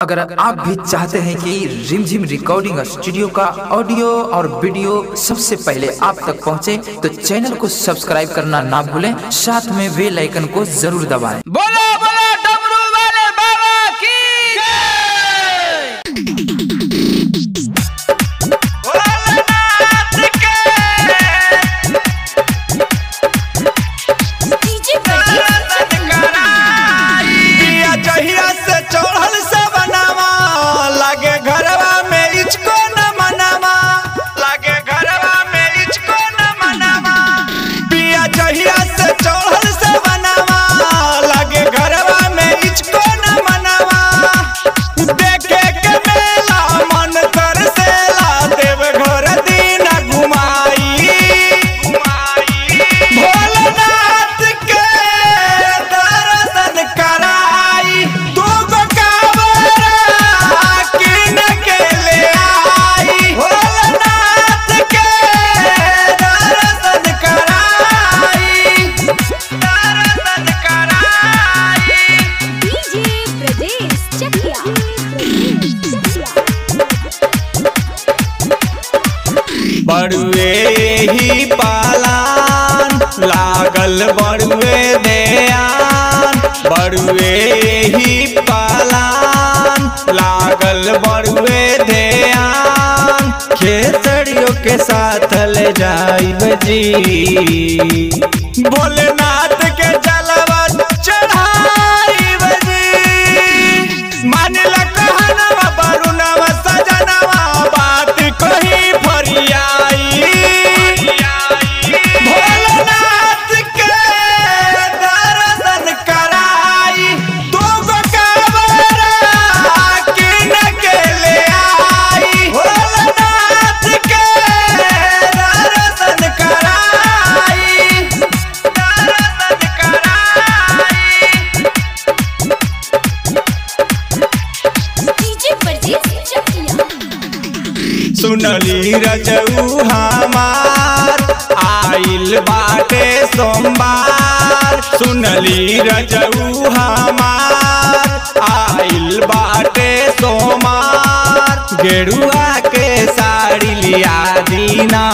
अगर आप भी चाहते हैं कि रिमझिम रिकॉर्डिंग स्टूडियो का ऑडियो और वीडियो सबसे पहले आप तक पहुँचे, तो चैनल को सब्सक्राइब करना ना भूलें साथ में बेल आइकन को ज़रूर दबाएँ। बोलो बड़ुए ही पालान, लागल बड़ुए दयान। बड़ुए ही पालान, लागल बड़ुए दयान। खेसड़ियों के साथ ले जी। बजी भोलेनाथ सुनली रजू हमार, आइल बाटे सोमवार। सुनली रजू हमार, आइल बाटे सोमार गेरुआ के साड़ी लिया दीना।